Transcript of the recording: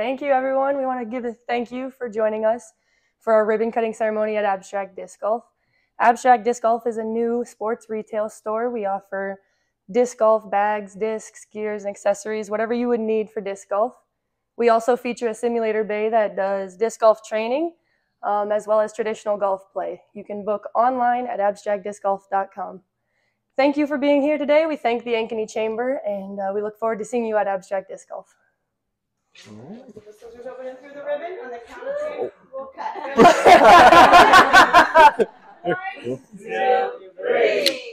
Thank you, everyone. We want to give a thank you for joining us for our ribbon cutting ceremony at Abstract Disc Golf. Abstract Disc Golf is a new sports retail store. We offer disc golf bags, discs, gears, and accessories, whatever you would need for disc golf. We also feature a simulator bay that does disc golf training um, as well as traditional golf play. You can book online at abstractdiscgolf.com. Thank you for being here today. We thank the Ankeny Chamber and uh, we look forward to seeing you at Abstract Disc Golf. Oh. The scissors open and through the ribbon on the count of three. We'll cut. One, two, three.